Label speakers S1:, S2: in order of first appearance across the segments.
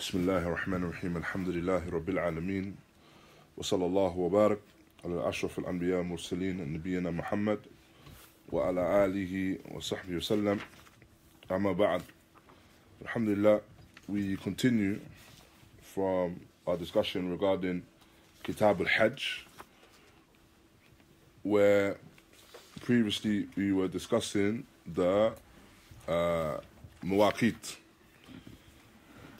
S1: بسم الله الرحمن الرحيم الحمد لله رب العالمين وصلى الله وبارك على أشرف الأنبياء والمرسلين نبينا محمد وعلى آله وصحبه وسلم أما بعد Alhamdulillah we continue from our discussion regarding Kitab al-Hajj where previously we were discussing the uh,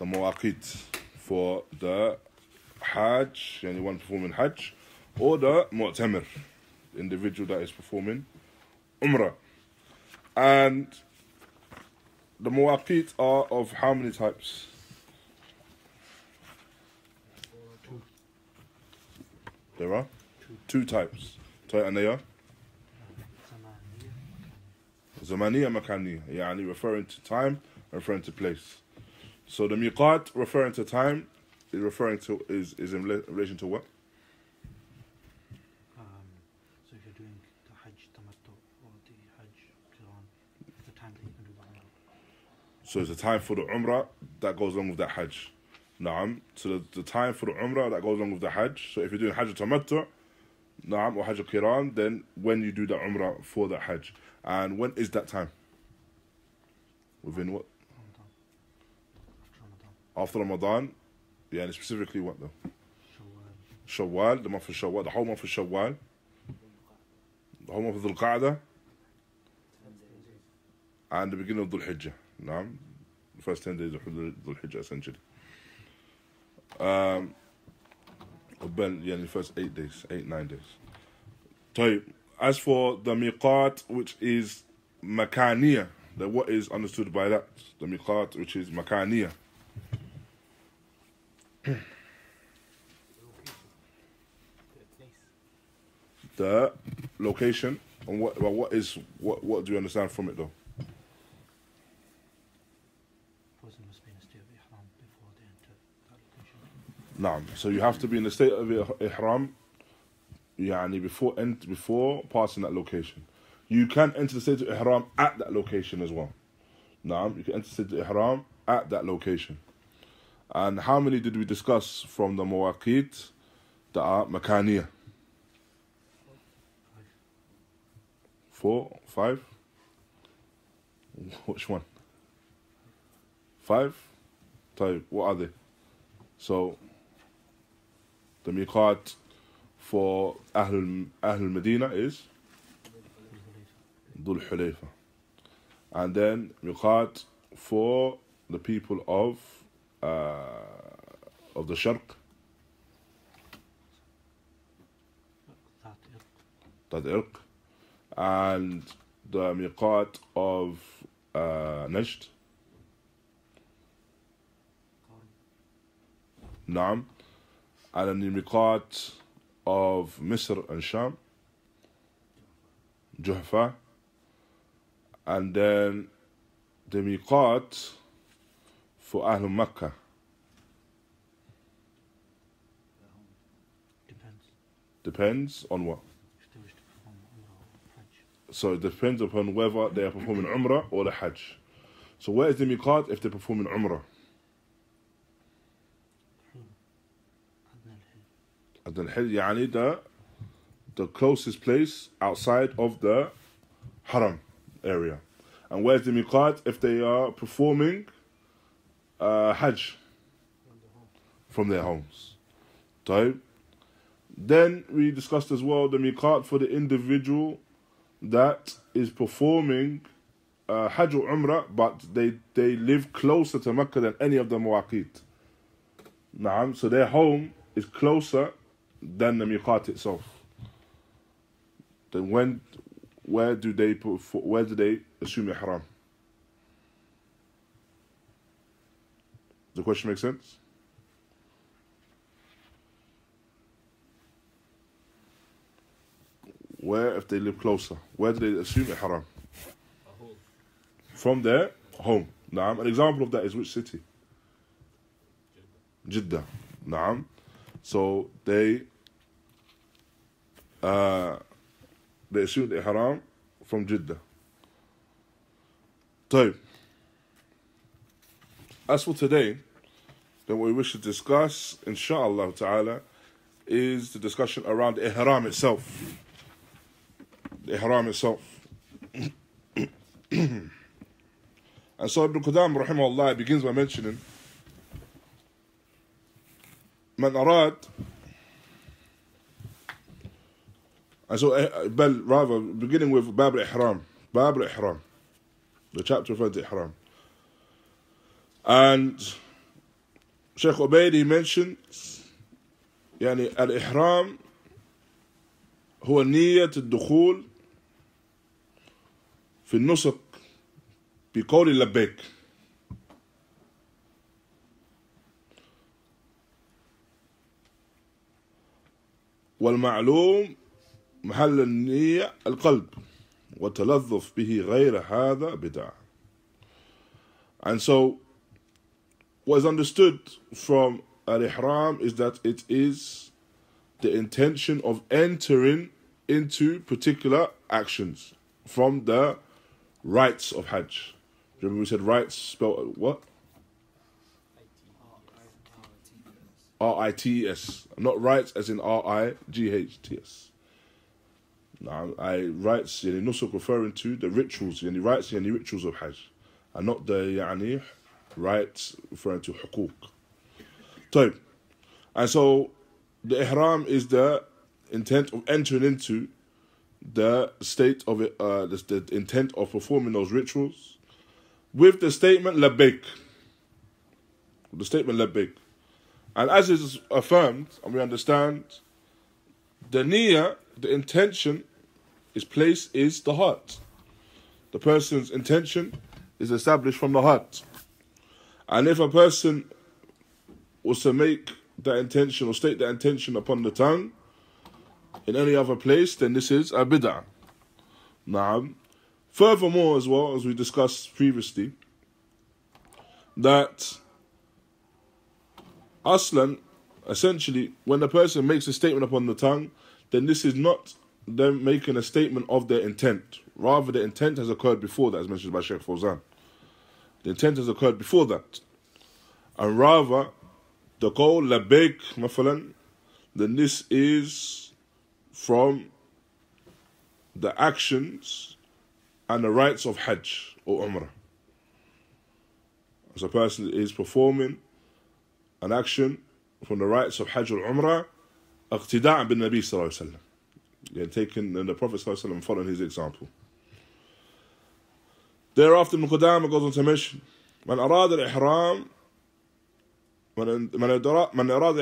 S1: the mawaqit for the Hajj, yani one performing Hajj, or the Mu'tamir, the individual that is performing Umrah. And the mawaqit are of how many types? There are two types. And they are? Zamaniya Makaniya, yani referring to time, referring to place. So the miqat referring to time is referring to is is in relation to what?
S2: Um, so if you're doing the Hajj Tamattu or the Hajj Qiran, the time that you can do the Umrah.
S1: So it's the time for the umrah that goes along with that hajj. Naam. So the, the time for the umrah that goes along with the hajj. So if you're doing hajj tamattu, naam, or hajj qiran, then when you do the umrah for that hajj. And when is that time? Within what?
S2: After Ramadan.
S1: And specifically what though?
S2: Shawwal,
S1: the month of Shawwal, the whole month of Shawwal, the whole month of Dhul Qa'dah, and the beginning of Dhul Hijjah. Naam, the first 10 days of Dhul Hijjah essentially. Um, well, yeah, the first 8 days, 8, 9 days. So, as for the miqat, which is makaniya, what is understood by that? The miqat, which is makaniya. The location and what well, what is what what do you understand from it though?
S2: Person must be in a state of Ihram before they enter that location.
S1: Naam. So you have to be in the state of ih- ihram yani before ent- before passing that location. You can enter the state of ihram at that location as well. Naam, you can enter the state of ihram at that location. And how many did we discuss from the mawaqit that are makaniya? Four, five? Which one? Five? Type, what are they? So, the miqat for Ahl, Ahl Medina is Dhul Hulayfa. And then miqat for the people of uh, of the Sharq,
S2: Dhat Irq.
S1: and the miqat of uh, Najd, Naam, and the miqat of Misr and Sham, Juhfa, and then the miqat for Ahl Makkah?
S2: Depends.
S1: Depends on what? So it depends upon whether they are performing Umrah or the Hajj. So where is the miqat if they're performing Umrah?
S2: Adn al-Hil,
S1: yani the, the closest place outside of the Haram area. And where's the miqat if they are performing uh, Hajj from their homes. So, then we discussed as well the miqat for the individual that is performing uh, Hajj or Umrah, but they, they live closer to Mecca than any of the muwaqit. Naam, so their home is closer than the miqat itself. Then when, where do they put, where do they assume ihram? Does the question make sense? Where, if they live closer, where do they assume ihram? From their home. Naam. An example of that is which city? Jeddah. Naam. So they uh, they assume the ihram from Jeddah. طيب. as for today, then what we should discuss, inshallah ta'ala, is the discussion around ihram itself. The ihram itself. and so Ibn Qudama, rahimahullah, begins by mentioning من and so eh, rather beginning with باب الإحرام باب الإحرام the chapter of the Ihram. And Sheikh Ubaid, he mentions يعني الإحرام هو نية الدخول في النسك بقول لبيك والمعلوم محل النية القلب وتلظف به غير هذا بدعة. And so what is understood from al-ihram is that it is the intention of entering into particular actions from the rites of hajj. Remember we said rites spelled what? R-I-T-S not rights as in R-I-G-H-T-S now, I rights yani nusuk referring to the rituals, yani rights yani rituals of Hajj, and not the yani rights referring to hukuk. طيب. And so the ihram is the intent of entering into the state of it, uh, the, the intent of performing those rituals with the statement labbaik. The statement labbaik. And as is affirmed, and we understand, the niyyah, the intention, is place is the heart. The person's intention is established from the heart. And if a person was to make that intention or state that intention upon the tongue in any other place, then this is a bid'ah. Furthermore, as well as we discussed previously, that aslan, essentially, when a person makes a statement upon the tongue, then this is not them making a statement of their intent. Rather, the intent has occurred before that, as mentioned by Sheikh Fawzan. The intent has occurred before that. And rather, the call, labbaik, mafalan, then this is from the actions and the rites of Hajj or Umrah. As a person is performing an action from the rites of Hajj or Umrah, اقتداء بالنبي صلى الله عليه وسلم yeah, taking and the Prophet ﷺ following his example. Thereafter, Ibn Qudama goes on to mention, من أراد الإحرام من من أراد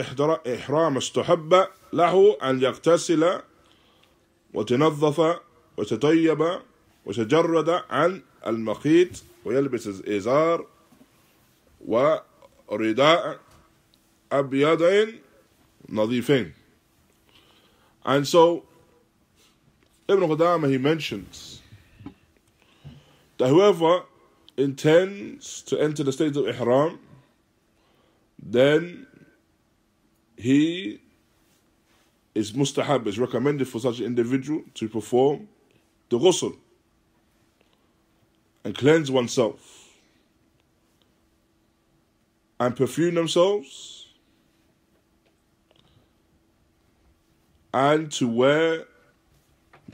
S1: إحرام استحب له أن يغتسل وتنظف وتطيب وتجرد عن المخيط ويلبس الإزار ورداء أبيضين نظيفين. And so Ibn Qudama, he mentions that whoever intends to enter the state of Ihram, then he is mustahab, is recommended for such an individual to perform the ghusl and cleanse oneself and perfume themselves and to wear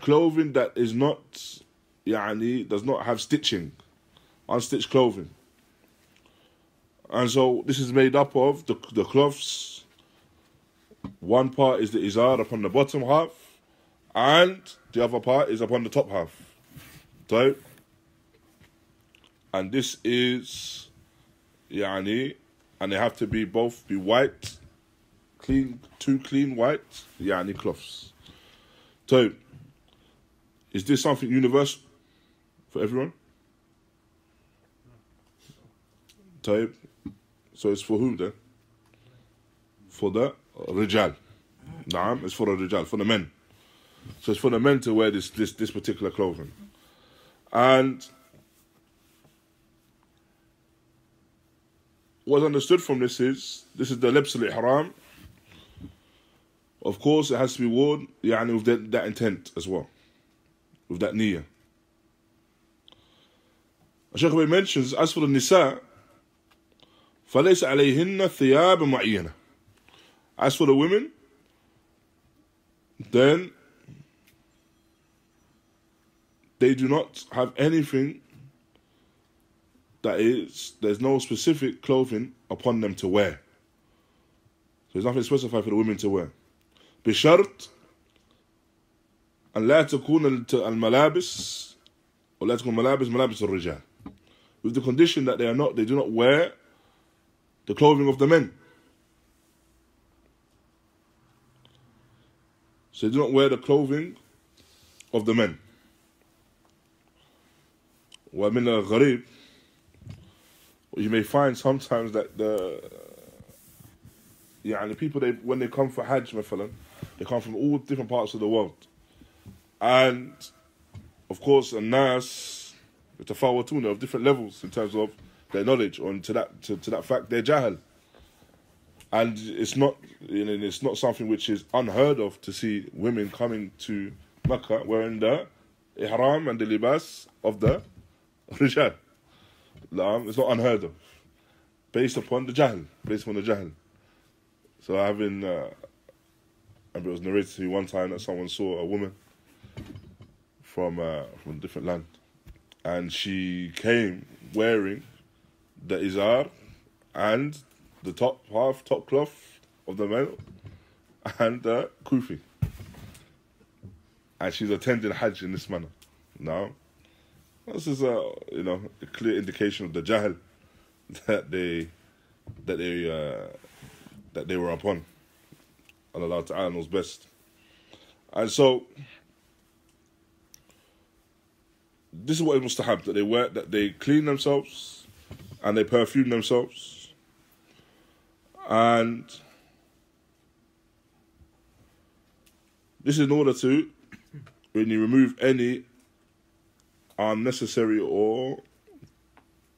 S1: clothing that is not, yani, does not have stitching, unstitched clothing. And so this is made up of the, the cloths. One part is the izar upon the bottom half, and the other part is upon the top half. So, and this is, yani, and they have to be both be white, clean, two clean white, yani cloths. So, is this something universal for everyone? Type. So it's for who then? For the rijal. Naam, it's for the rijal, for the men. So it's for the men to wear this this this particular clothing. And what's understood from this is this is the libas al-ihram. Of course, it has to be worn, yani with that, that intent as well, with that niyyah. Shaykh mentions, as for nisa, فليس عليهن ثياب معينة As for the women, then they do not have anything that is, there's no specific clothing upon them to wear. So there's nothing specified for the women to wear. بشرط أن لا تكون الملابس ولا تكون ملابس ملابس الرجال. With the condition that they are not, they do not wear the clothing of the men. So they do not wear the clothing of the men. ومن الغريب you may find sometimes that the yeah, the people they when they come for Hajj, مثلا, they come from all different parts of the world, and of course, a nas tuna of different levels in terms of their knowledge on to that to, to that fact they're jahal, and it's not you know, it's not something which is unheard of to see women coming to Mecca wearing the ihram and the libas of the rijal. It's not unheard of. Based upon the jahl. Based upon the jahl. So having, uh, remember it was narrated to me one time that someone saw a woman from uh, from a different land, and she came wearing the izar and the top half top cloth of the male and the kufi, and she's attending Hajj in this manner. Now, this is a you know a clear indication of the jahl that they that they uh, that they were upon. And Allah Ta'ala knows best. And so this is what it mustahab that they wear that they clean themselves and they perfume themselves and this is in order to when you remove any unnecessary or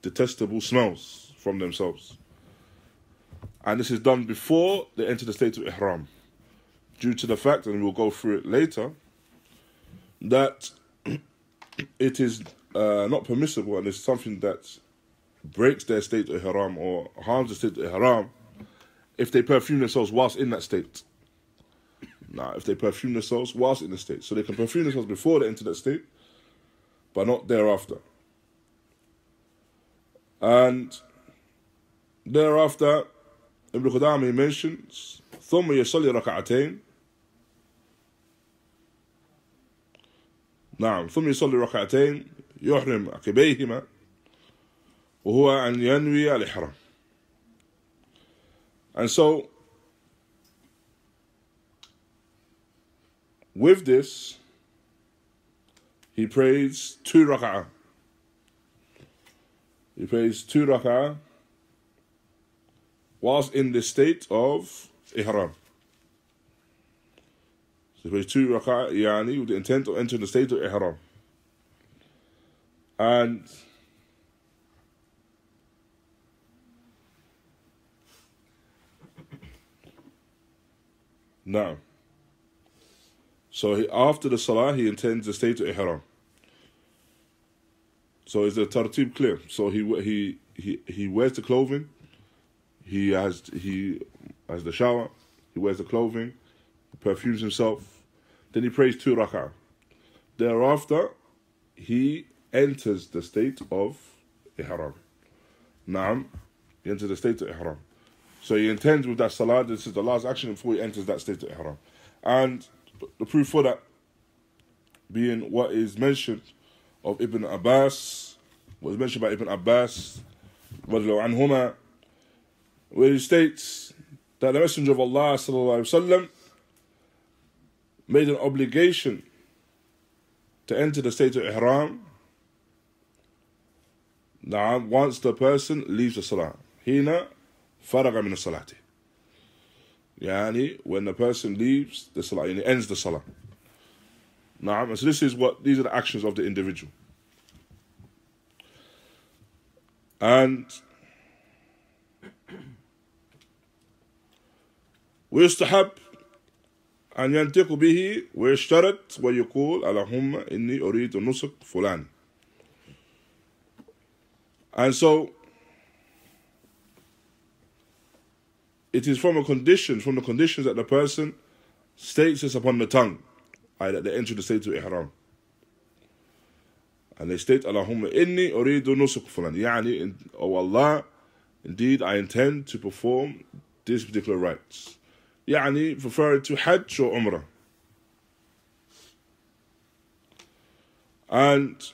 S1: detestable smells from themselves. And this is done before they enter the state of ihram. Due to the fact, and we'll go through it later, that it is uh, not permissible and it's something that breaks their state of haram or harms the state of haram if they perfume themselves whilst in that state. Now, if they perfume themselves whilst in the state. So they can perfume themselves before they enter that state, but not thereafter. And thereafter, Ibn Qudama mentions, ثم يصلي ركعتين نعم ثم يصلي ركعتين يحرم عقبيهما وهو أن ينوي الإحرام and so with this he prays two rak'ah he prays two rak'ah whilst in the state of ihram. So he prays two rak'ah, yani, with the intent of entering the state of ihram. And now, so he, after the salah, he intends the state of ihram. So is the tartib clear? So he he he he wears the clothing. He has he has the shower. He wears the clothing. Perfumes himself. Then he prays two rak'ah. Thereafter, he enters the state of ihram. Naam, he enters the state of ihram. So he intends with that salah. This is the last action before he enters that state of ihram. And the proof for that being what is mentioned of Ibn Abbas, was mentioned by Ibn Abbas, anhuma, where he states that the Messenger of Allah وسلم, made an obligation to enter the state of Ihram now, once the person leaves the Salah. Hina فرغ من الصلاة. Yani, when the person leaves the Salah, and ends the Salah. Now, so this is what these are the actions of the individual. And ويستحب أن ينطق به ويشترط ويقول اللهم إني أريد النسك فلان And so it is from a condition, from the conditions that the person states this upon the tongue, i.e. that they enter the state of ihram. And they state, Allahumma inni uridu nusuk fulan. Yani, oh Allah, indeed I intend to perform these particular rites. Yani, referring to Hajj or Umrah. And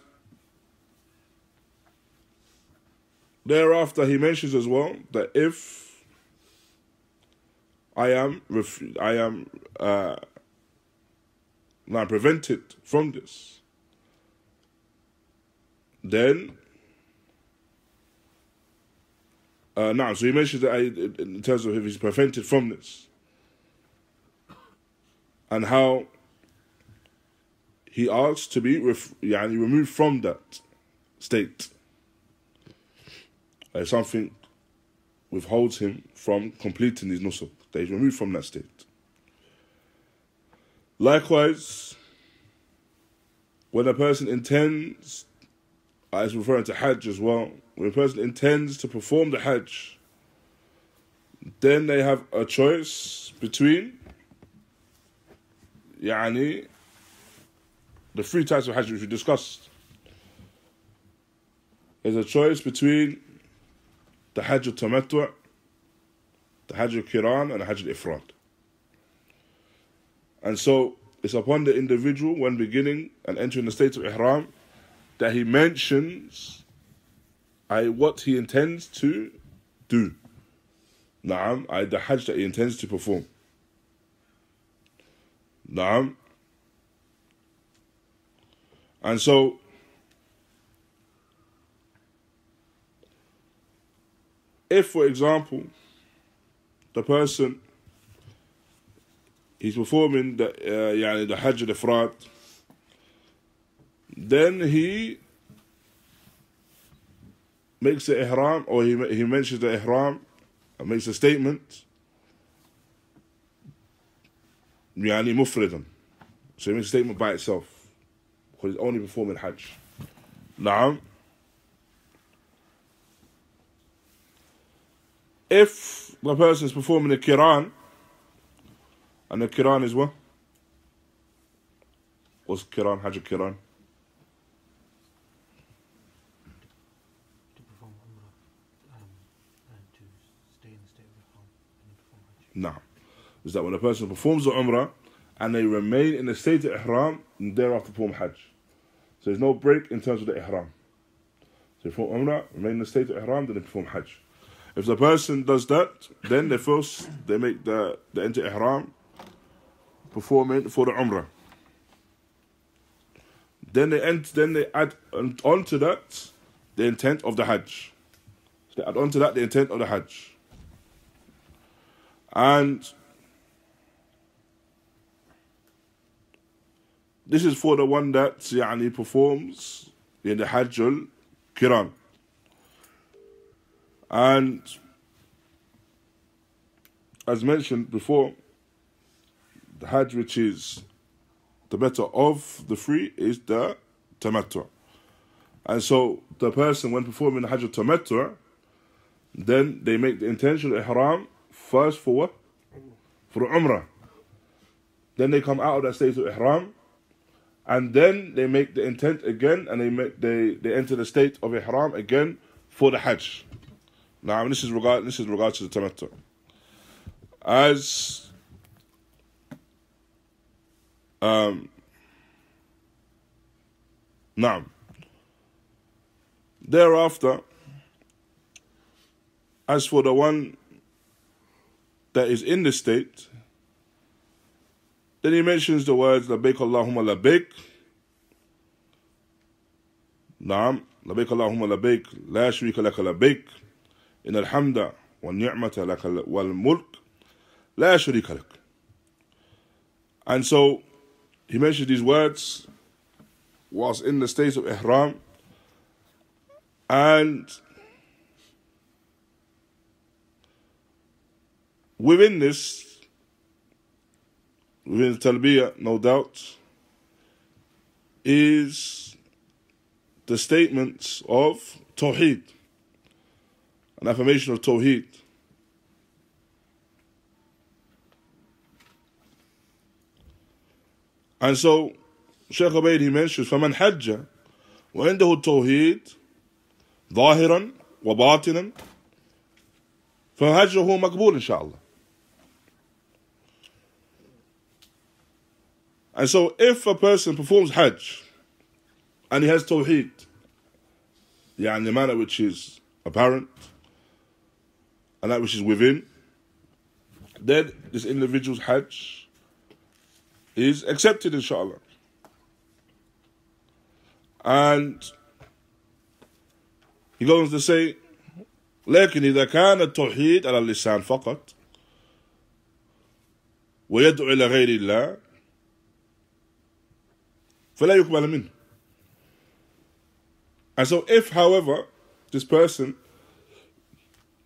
S1: thereafter he mentions as well that if I am I am uh, now prevented from this, then uh, now so he mentions that I, in terms of if he's prevented from this and how he asks to be ref- yani removed from that state. Uh, something withholds him from completing his nusuk. That he's removed from that state. Likewise, when a person intends, as referring to Hajj as well, when a person intends to perform the Hajj, then they have a choice between يعني the three types of hajj which we discussed is a choice between the hajj al-tamattu' the hajj al Qiran, and the hajj al-ifrad and so it's upon the individual when beginning and entering the state of ihram that he mentions I, what he intends to do. Naam, I, the hajj that he intends to perform. Naam. And so if for example the person he's performing the uh, يعني the Hajj al-Ifrad then he makes the ihram or he, he mentions the ihram makes a statement يعني مفردا so it makes a statement by itself because it's only performing Hajj Now, if the person is performing the Qiran and the Qiran is what? What's Qiran? Hajj
S2: Qiran?
S1: نعم is that when a person performs the Umrah and they remain in the state of Ihram and thereafter perform Hajj. So there's no break in terms of the Ihram. So they perform Umrah, remain in the state of Ihram, then they perform Hajj. If the person does that, then they first they make the the enter Ihram performing for the Umrah. Then they ent, then they add on onto that the intent of the Hajj. So they add onto that the intent of the Hajj. And This is for the one that يعني, performs in the Hajjul Qiran. And as mentioned before, the Hajj, which is the better of the three, is the Tamattu. And so the person, when performing the Hajj Tamattu, then they make the intention of ihram first for what? For Umrah. Then they come out of that state of ihram and then they make the intent again and they make they, they enter the state of Ihram again for the Hajj. Now this is regard this is regard to the Tamattu. As um now thereafter as for the one that is in the state, then he mentions the words Labbaik Allahumma Labbaik. Naam, Labbaik Allahumma Labbaik, La Sharika Laka Labbaik, In Alhamda, Wal Ni'mata Laka Wal Mulk, La Sharika Lak. And so he mentioned these words whilst in the state of Ihram and within this within Talbiyah, no doubt, is the statements of Tawheed, an affirmation of Tawheed. And so, Shaykh Ubayd, he mentions, فَمَنْ حَجَّ وعنده التوّهيد ظاهرا وباطنا فهجره مقبول إن شاء الله And so if a person performs Hajj and he has Tawheed, يعني the manner which is apparent and that which is within, then this individual's Hajj is accepted inshallah. And he goes to say لكن إذا كان التوحيد على اللسان فقط ويدعو إلى غير الله فلا يقبل منه and so if however this person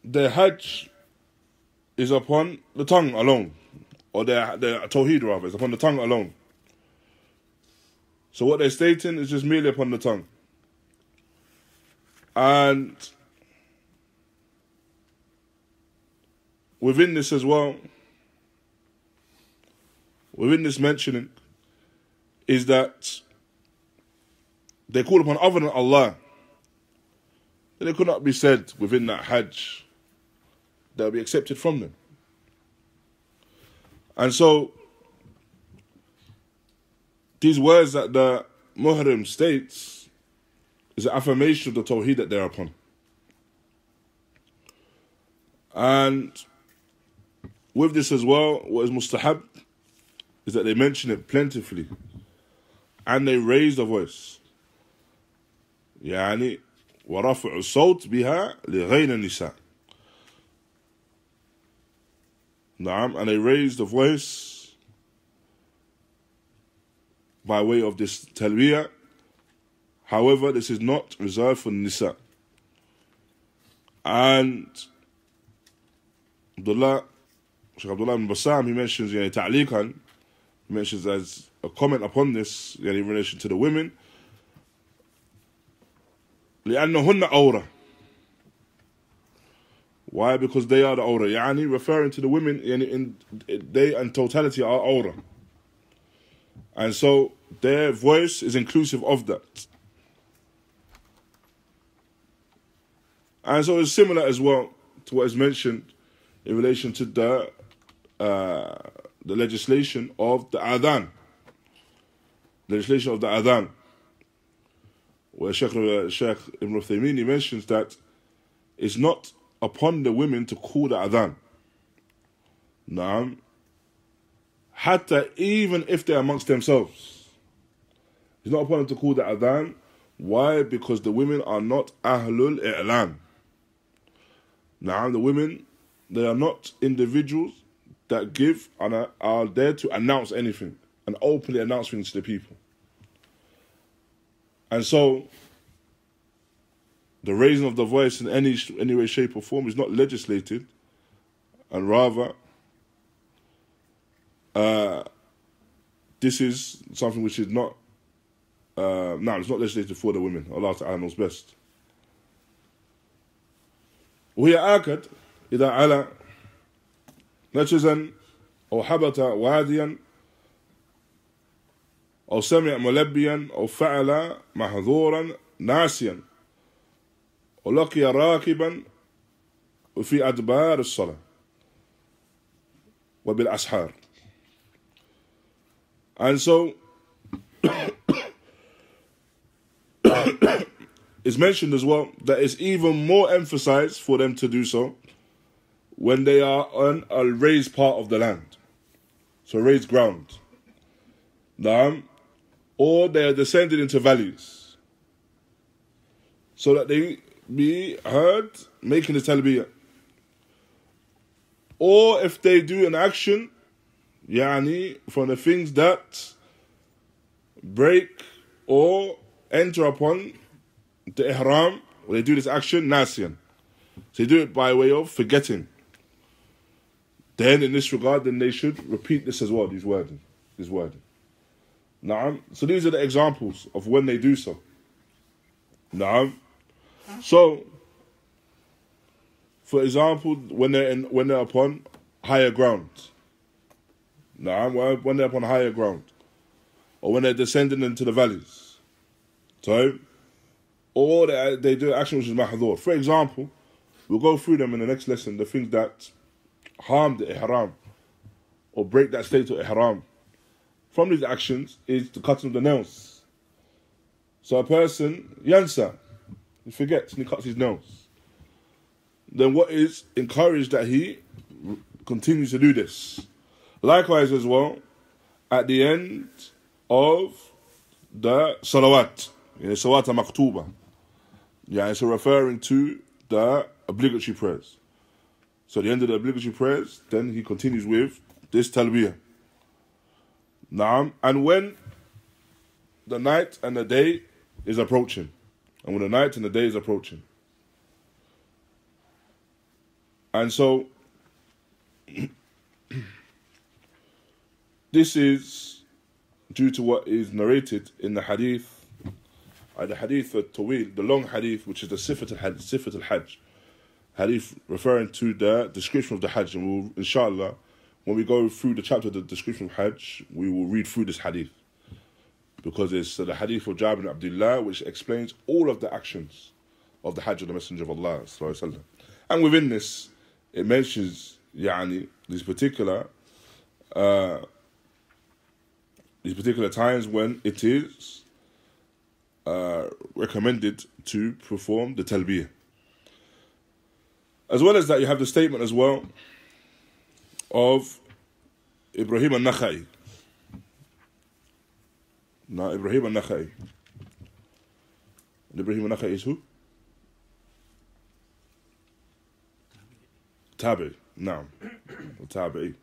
S1: their hajj is upon the tongue alone or their, their tawheed rather is upon the tongue alone so what they're stating is just merely upon the tongue and within this as well within this mentioning is that they call upon other than Allah, then it could not be said within that Hajj that will be accepted from them. And so, these words that the Muhrim states is an affirmation of the Tawheed that they're upon. And with this as well, what is mustahab is that they mention it plentifully and they raise the voice يعني ورفع الصوت بها لغير النساء نعم and they raise the voice by way of this talbiyah however this is not reserved for nisa and Abdullah Sheikh Abdullah ibn Bassam he mentions يعني تعليقا he mentions as a comment upon this يعني in relation to the women لأنهن أورة Why? Because they are the aura. يعني referring to the women يعني in, they in totality are aura. And so their voice is inclusive of that. And so it's similar as well to what is mentioned in relation to the uh, the legislation of the adhan. Legislation of the adhan where Sheikh, uh, Sheikh Ibn Uthaymeen mentions that it's not upon the women to call the adhan. Naam. Hatta even if they're amongst themselves. It's not upon them to call the adhan. Why? Because the women are not ahlul i'lan. Naam, the women, they are not individuals that give and are there to announce anything and openly announce things to the people. And so, the raising of the voice in any any way, shape, or form is not legislated, and rather, uh, this is something which is not. Uh, no, it's not legislated for the women. Allah Ta'ala knows best. وهي آكد إذا على نشزا أو حبط واديا أو سمع ملبيا أو فعل محظورا ناسيا ولقي راكبا في أدبار الصلاة وبالأسحار And so it's mentioned as well that it's even more emphasized for them to do so when they are on a raised part of the land. So raised ground. Naam or they are descended into valleys so that they be heard making the talbiyah. Or if they do an action, yani from the things that break or enter upon the ihram, when they do this action, nasiyan. So they do it by way of forgetting. Then in this regard, then they should repeat this as well, these words. These words. Naam. So these are the examples of when they do so. Naam. So, for example, when they're in, when they're upon higher ground. Naam. When they're upon higher ground. or when they're descending into the valleys. So, or they, they do action which is mahdhur. For example, we'll go through them in the next lesson, the things that harm the ihram or break that state of ihram. From these actions is the cutting of the nails. So a person, yansa, he forgets and he cuts his nails. Then what is encouraged that he continues to do this. Likewise as well, at the end of the salawat, know, salawat maktuba. Yeah, it's referring to the obligatory prayers. So at the end of the obligatory prayers, then he continues with this talbiyah. Naam. And when the night and the day is approaching, and when the night and the day is approaching, and so this is due to what is narrated in the hadith, uh, the hadith of Tawil, the long hadith, which is the Sifat Sifat al-Hajj, hadith referring to the description of the Hajj. And we'll, inshallah, when we go through the chapter of the description of Hajj, we will read through this hadith. Because it's the hadith of Jabir bin Abdullah, which explains all of the actions of the Hajj of the Messenger of Allah. And within this, it mentions yani, these particular uh, these particular times when it is uh, recommended to perform the talbiyah. As well as that, you have the statement as well of Ibrahim al-Nakhai. Now, Ibrahim al-Nakhai. Ibrahim al-Nakhai is who? Tabi. Now, Tabi.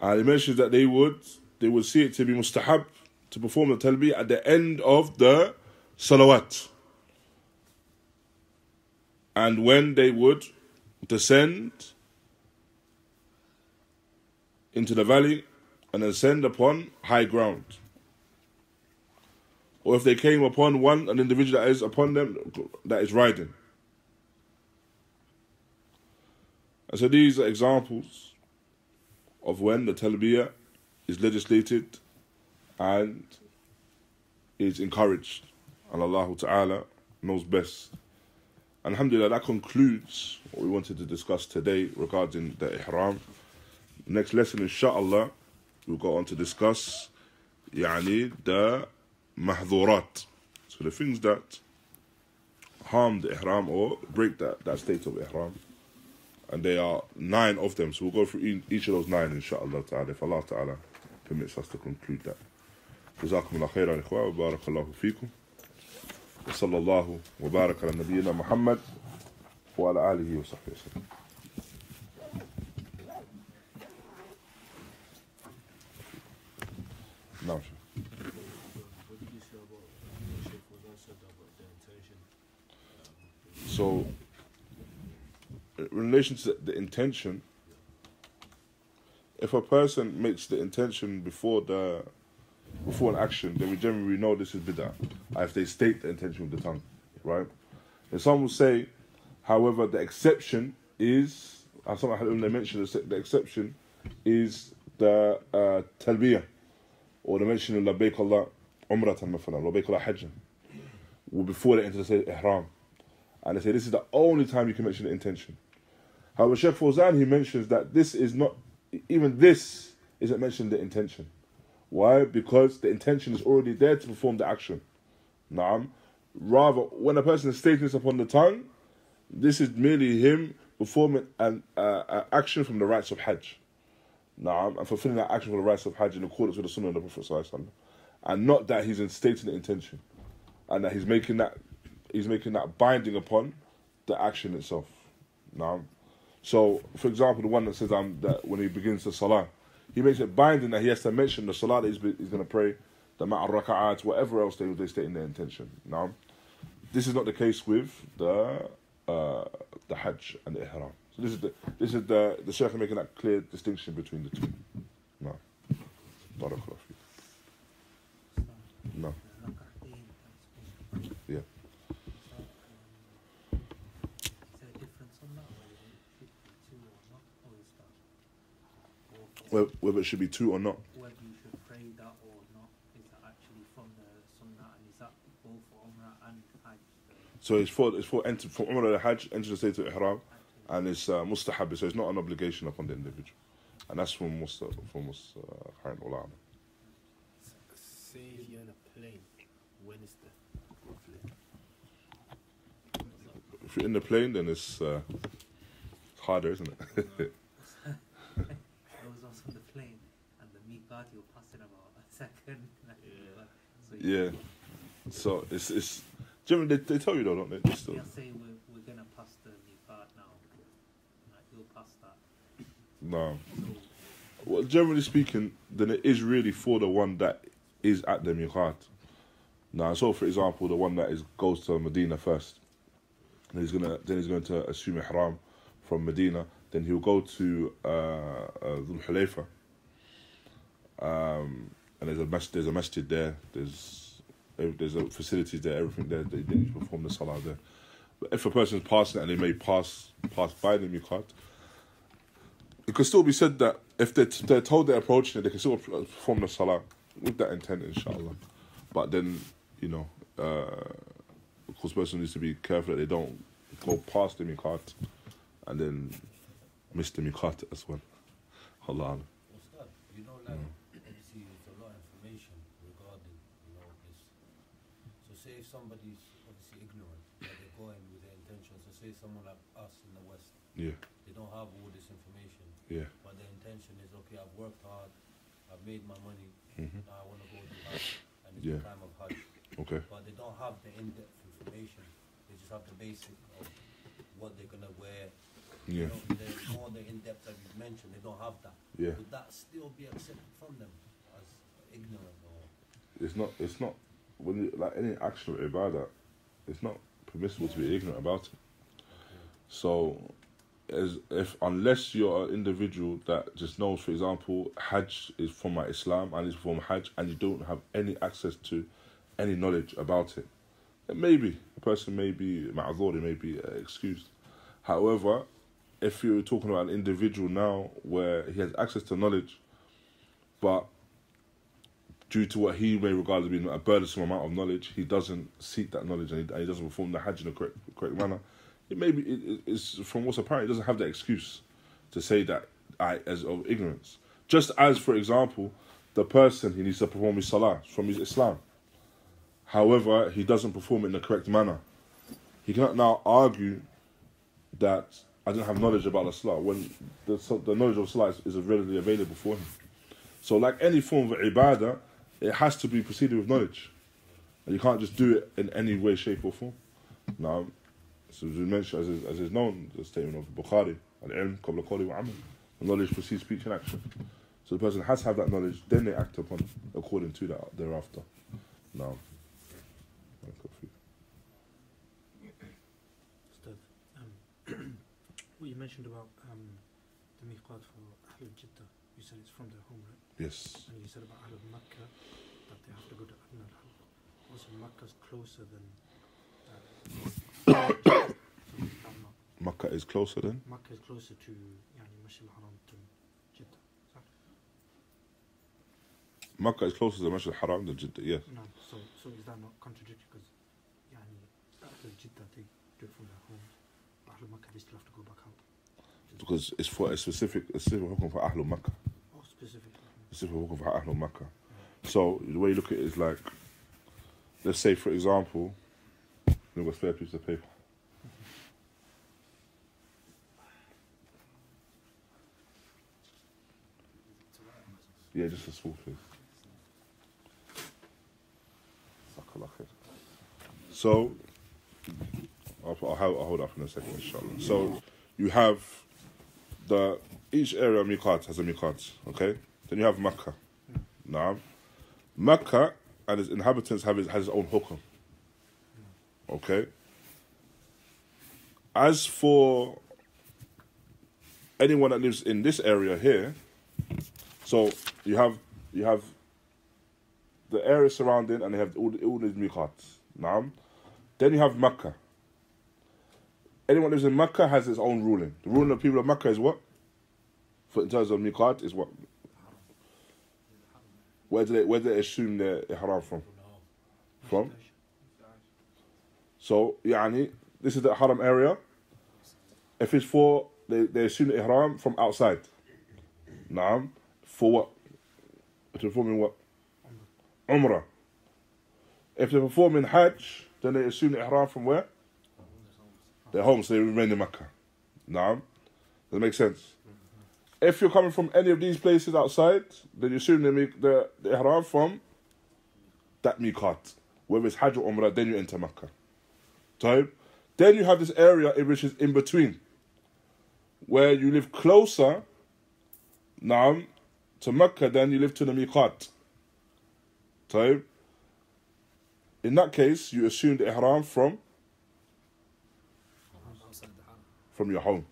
S1: And he mentions that they would they would see it to be mustahab to perform the talbiyah at the end of the salawat. And when they would descend into the valley and ascend upon high ground. Or if they came upon one, an individual that is upon them, that is riding. And so these are examples of when the talbiyah is legislated and is encouraged. And Allah Ta'ala knows best. And Alhamdulillah, that concludes what we wanted to discuss today regarding the ihram Next lesson, inshallah, we'll go on to discuss يعني, the mahdhurat. So the things that harm the ihram or break that, that state of ihram and there are nine of them. So we'll go through each of those nine, inshallah ta'ala, if Allah ta'ala permits us to conclude that. جزاكم الله خيرا إخوة وبارك الله فيكم وصلى الله وبارك على نبينا محمد وعلى آله وصحبه وسلم So, in relation to the intention, if a person makes the intention before the before an action, then we generally know this is bid'ah. If they state the intention with the tongue, right? And some will say, however, the exception is, as some they mentioned, the exception is the uh, talbiyah or the mention of labbaik Allah umratan مثلا, labbaik Allah hajjan, before they enter the ihram. And they say this is the only time you can mention the intention. However, Sheikh Fawzan, he mentions that this is not, even this isn't mentioned the intention. Why? Because the intention is already there to perform the action. Naam. Rather, when a person is stating this upon the tongue, this is merely him performing an uh, action from the rites of Hajj. Naam. And fulfilling that action from the rites of Hajj in accordance with the Sunnah of the Prophet. And not that he's stating the intention. And that he's making that he's making that binding upon the action itself. Naam. So, for example, the one that says um, that when he begins the salah, he makes it binding that he has to mention the salah that he's, he's going to pray, the ma'ar raka'at, whatever else they, they state in their intention. Now, this is not the case with the uh, the Hajj and the Ihram. So this is the this is the the Sheikh making that clear distinction between the two. No. Not a Barakallah. No. Yeah. Whether it should be two or not.
S2: Whether you should pray that or not
S3: is that actually from the Sunnah and is that both for Umrah and Hajj?
S1: So it's for it's for enter from Umrah and Hajj enter the state of Ihram and it's uh, mustahab, so it's not an obligation upon the individual. And that's from most from most uh, current ulama.
S4: Say if you're in a plane, when is the roughly?
S1: If you're in the plane, then it's, uh, it's harder, isn't it?
S3: I was also on the plane, and the miqat you pass in about a second. So you-
S1: yeah. So it's it's generally they, they tell you though, don't they? They still,
S3: You're saying we're, we're gonna pass the miqat now. Like you'll pass that.
S1: No. Well, generally speaking, then it is really for the one that is at the miqat. Now, so for example, the one that is goes to Medina first, and he's gonna then he's going to assume ihram from Medina. Then he'll go to uh, uh, Dhul. Um, and there's a mas- there's a masjid there. There's there's a facilities there, everything there. They, they perform the salah there. But if a person's passing and they may pass pass by the miqat, it could still be said that if they're, they're told they're approaching it, they can still perform the salah with that intent, inshallah. But then, you know, uh, of course, person needs to be careful that they don't go past the miqat and then miss the miqat as well. Allah.
S5: Ustad, you know, like, obviously, there's a lot of information regarding, you know, this. So, say if somebody's obviously ignorant, they're going with their intention. So, say someone like us in the West,
S1: Yeah,
S5: they don't have all this information,
S1: yeah,
S5: but the intention is, okay, I've worked hard, I've made my money,
S1: hmm
S5: now I want to go to Hajj, and it's
S1: Yeah.
S5: the time of Hajj.
S1: okay,
S5: But they don't have the in-depth information. They just have the basic of what they're gonna wear.
S1: yeah,
S5: You know, the more the in-depth that you mentioned, they don't have that.
S1: yeah.
S5: Would that still be accepted from them as ignorant or?
S1: It's not, it's not, when you, like any action of ibadah, it's not permissible to be ignorant about it. So, as if unless you're an individual that just knows, for example, Hajj is from my Islam and it's from Hajj, and you don't have any access to any knowledge about it, then maybe a person may be ma'zur, may be uh, excused. However, if you're talking about an individual now where he has access to knowledge, but due to what he may regard as being a burdensome amount of knowledge, he doesn't seek that knowledge and he, and he doesn't perform the Hajj in the correct, correct manner. It may be, it, it- it's from what's apparent, he doesn't have that excuse to say that I, as of ignorance. Just as, for example, the person he needs to perform his salah from his Islam. However, he doesn't perform it in the correct manner. He cannot now argue that I didn't have knowledge about the salah when the, the knowledge of salah is, is readily available for him. So, like any form of ibadah, it has to be preceded with knowledge. And you can't just do it in any way, shape, or form. Now, as we mentioned, as is, as is known, the statement of Bukhari, al-ilm qabla qawli wa amal. Knowledge precedes speech and action. So the person has to have that knowledge, then they act upon it according to that thereafter. Now,
S2: um, what you mentioned about um, the miqat for Ahlul Jeddah, you said it's from their home, right?
S1: yes,
S2: And you said about Ahlul Makkah that they have to go to Adna al Also, Makkah's closer than. Uh, so I'm not-
S1: Makkah is closer then.
S2: Makkah is closer to Masjid al Haram to Jeddah.
S1: Makkah is closer to Masjid al-Haram than Jeddah, yes.
S2: No, so, so is that not contradictory? Because yani, Ahlul Jeddah, they do it from their home. But Ahlul Makkah, they still have to go back out.
S1: Because it's for a specific, a specific hukum for Ahlul Makkah.
S2: Oh, specifically.
S1: specific hukum for Ahlul Makkah. So the way you look at it is like, let's say for example, we've got a spare piece of paper. Yeah, just a small thing. So, I'll, I'll, I'll hold up in a second, inshallah. So, you have the each area of miqat has a miqat, okay? Then you have Makkah. Now, Makkah and its inhabitants have its, has its own hukum. Okay? As for anyone that lives in this area here, so you have you have the area surrounding and they have all, all these miqats. Naam. Then you have Makkah. Anyone who lives in Makkah has its own ruling. The ruling of people of Makkah is what? For in terms of miqat is what? Where do they where do they assume their ihram from? From? So yani this is the haram area. If it's for they, they assume the ihram from outside. Naam. For what? To performing what? Umrah. If they're performing Hajj, then they assume the ihram from where? Their home, so they remain in Mecca. Does that makes sense? If you're coming from any of these places outside, then you assume they make the, the ihram from that miqat. Whether it's Hajj or Umrah, then you enter Mecca. So, then you have this area which is in between, where you live closer, now, to Mecca than you live to the miqat. So, in that case, you assume the ihram from from your home.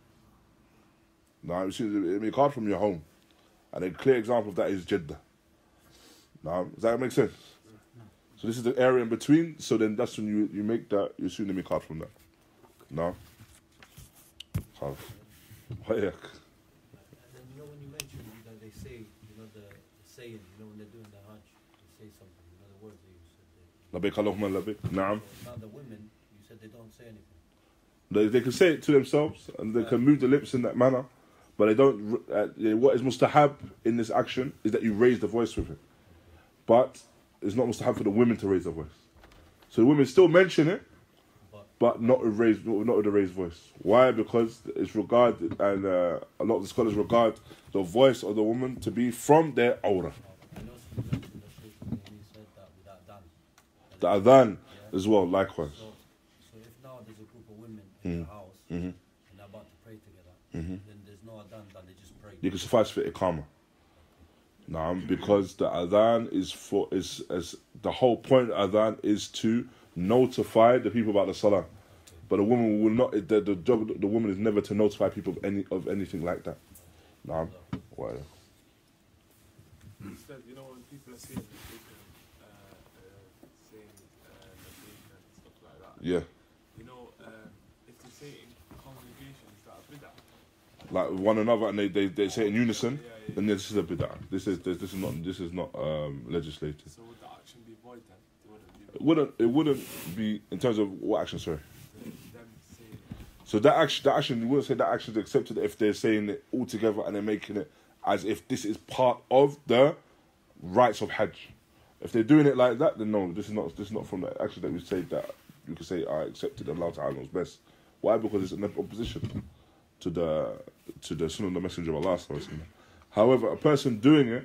S1: Now, you see the miqat from your home, and a clear example of that is Jeddah. Now, does that make sense? So this is the area in between. So then that's when you you make that you assume the miqat from that. No. Labbaik Allahumma
S5: labbaik. Now the women, you said they don't say anything.
S1: They, they can say it to themselves and they can move the lips in that manner, but they don't. Uh, what is mustahab in this action is that you raise the voice with it. But it's not mustahab for the women to raise their voice. So the women still mention it,
S5: but,
S1: not with raised, not with a raised voice. Why? Because it's regarded, and uh, a lot of the scholars regard the voice of the woman to be from their aura.
S5: The
S1: adhan as well, likewise.
S5: So, so if now there's a group of women
S1: Mm.
S5: in the house
S1: Mhm.
S5: and they're about to pray together,
S1: Mhm.
S5: then there's no adhan, then they just pray.
S1: you can suffice for ikama. Now, because the adhan is for is as the whole point of adhan is to notify the people about the salah. But the woman will not. The, the job of the woman is never to notify people of any of anything like that. Now, well,
S4: Instead, you know, when people are saying that they can, uh, uh, saying uh, Labbaik and stuff like that,
S1: yeah,
S4: you know, um, if they say it in congregation, is that a bid'ah?
S1: like one another, and they, they, they say it in unison.
S4: Yeah, yeah.
S1: Then this is a bid'ah. This is this, this is not this is not um, legislated.
S4: So would the action be void then? It wouldn't be
S1: It wouldn't be in terms of what action. Sorry. So that action, that action, you wouldn't say that action is accepted if they're saying it all together and they're making it as if this is part of the rites of Hajj. If they're doing it like that, then no, this is not this is not from the action that we say that you can say I accepted Allah Ta'ala knows best. Why? Because it's in opposition to the to the Sunnah of the Messenger of Allah. However, a person doing it,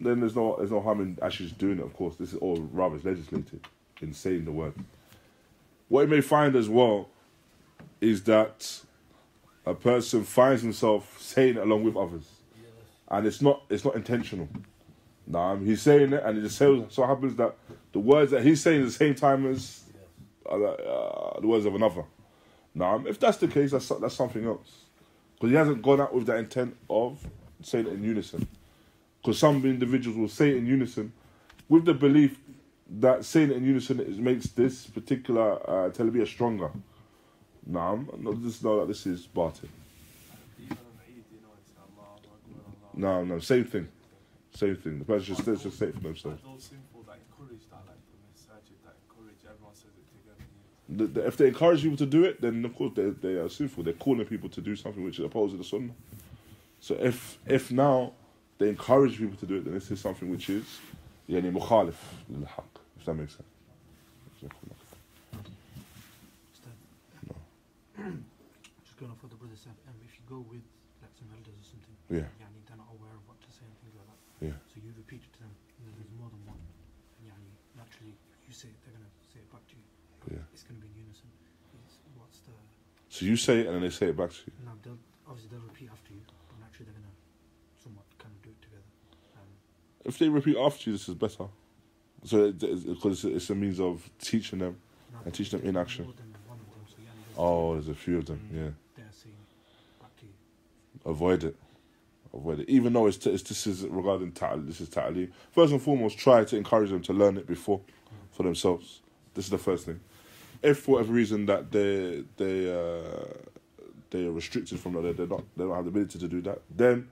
S1: then there's no there's no harm in actually doing it. Of course, this is all rather legislated in saying the word. What you may find as well is that a person finds himself saying it along with others, and it's not it's not intentional. Nah, he's saying it, and it just so, so happens that the words that he's saying at the same time as uh, the words of another. Now, if that's the case, that's that's something else, because he hasn't gone out with that intent of saying it in unison. Because some individuals will say it in unison with the belief that saying it in unison is, makes this particular uh, talbiyah stronger. Nah, no, just know that this is batil.
S4: even on Eid, you know, it's Allah, Akbar, Allah.
S1: No, no, same thing. Same thing. The person just, just say it for themselves.
S4: Are those sinful that encourage that, like the masajid that encourage everyone says it together? you know?
S1: The, the, if they encourage people to do it, then of course they they are sinful. They're calling people to do something which is opposed to the sunnah. So if if now they encourage people to do it, then this is something which is yani mukhalif lil haq, if that makes sense.
S2: Just going off what the brother said, um, if you go with like some elders or something,
S1: yeah.
S2: yani they're not aware of what to say and things like that.
S1: Yeah.
S2: So you repeat it to them, and there's more than one. And yani naturally, you say it, they're going to say it back to you.
S1: Yeah.
S2: It's gonna be in unison. It's, what's the?
S1: So you say it and then they say it back to you.
S2: No, they'll obviously they'll repeat after you, but naturally they're gonna somewhat kind of do it together. Um,
S1: If they repeat after you, this is better. So because it's, it's a means of teaching them.
S2: now
S1: And teaching them in action.
S2: More than one of them, so yani, there's
S1: Oh, there's a few of them.
S2: Mm.
S1: Yeah.
S2: They're saying back to you.
S1: avoid it. Avoid it. Even though it's, t- it's this is regarding ta'al, this is ta'ali. First and foremost, try to encourage them to learn it before for themselves. This is the first thing. If for whatever reason that they they uh, they are restricted from that, they- they're not they don't have the ability to do that, then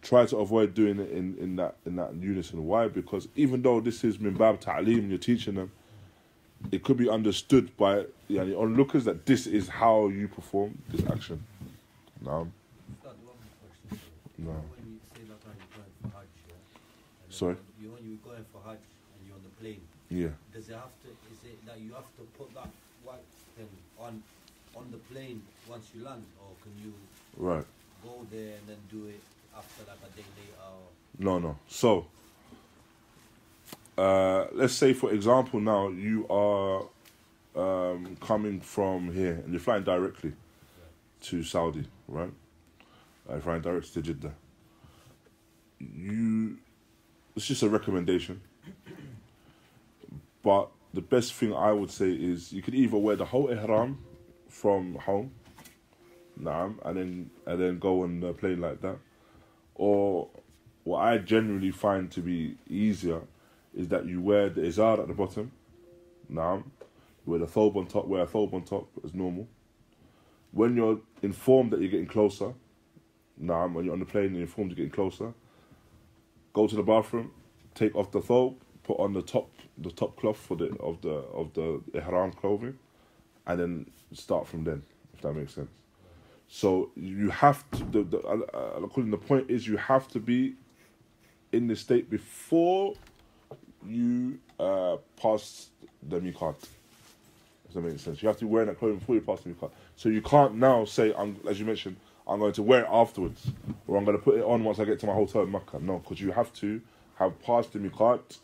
S1: try to avoid doing it in, in that in that unison. Why? Because even though this is min ta'lim, you're teaching them, it could be understood by the onlookers that this is how you perform this action. No,
S5: Ustad, one more question. sir.
S1: No.
S5: When you say like when you're going for Hajj, yeah? and then
S1: Sorry?
S5: You're going for Hajj and you're on the plane,
S1: yeah.
S5: does it have to? Is it that you have to put that white thing on on the plane once you land, or can you
S1: Right.
S5: go there and then do it after like a day later? Or,
S1: No, no. So, uh, let's say, for example, now you are um, coming from here and you're flying directly to Saudi, right? Uh, you're flying directly to Jeddah. You, it's just a recommendation. But the best thing I would say is you could either wear the whole ihram from home, naam, and then and then go the plane like that, or what I generally find to be easier is that you wear the izar at the bottom, naam, wear the thobe on top, wear a thobe on top as normal. When you're informed that you're getting closer, naam, when you're on the plane and you're informed you're getting closer, go to the bathroom, take off the thobe, put on the top the top cloth for the of the of the ihram clothing, and then start from then, if that makes sense. So you have to. The, the, according the point is you have to be in the state before you uh, pass the miqat. If that makes sense, you have to wearing that clothing before you pass the miqat. So you can't now say, I'm, as you mentioned, I'm going to wear it afterwards, or I'm going to put it on once I get to my hotel in Makkah. No, because you have to have passed the miqat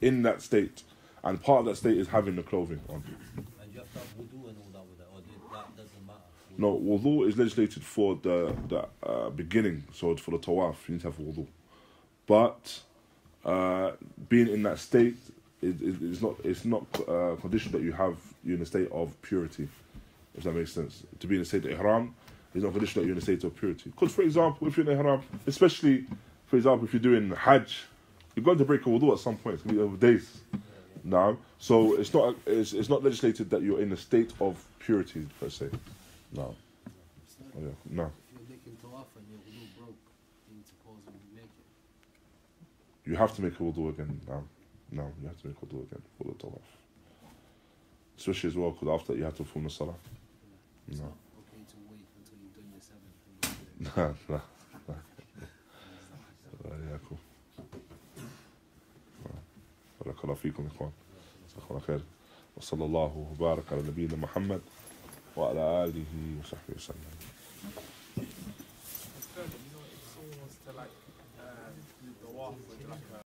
S1: in that state, and part of that state is having the clothing on.
S5: and you have to have wudu and all that with it, or that doesn't matter.
S1: No, wudu is legislated for the the uh, beginning, so for the tawaf, you need to have wudu. But uh, being in that state is, is, is not it's not uh, conditioned that you have you're in a state of purity, if that makes sense. To be in a state of ihram is not condition that you're in a state of purity. Because, for example, if you're in ihram, especially for example, if you're doing hajj, you're going to break a wudu at some point. It's going to be over days. Now, so it's not it's, it's not legislated that you're in a state of purity per se. No. Oh, yeah. No.
S6: You
S1: have to make a wudu again now. No, you have to make a wudu again for the tawaf. Especially as well, because after that you have to perform the salah. No.
S6: not okay to wait until you've done your
S1: yeah, cool. بارك الله فيكم يا إخوان. جزاكم الله خير وصلى الله وبارك على نبينا محمد وعلى آله وصحبه وسلم.
S4: Like uh,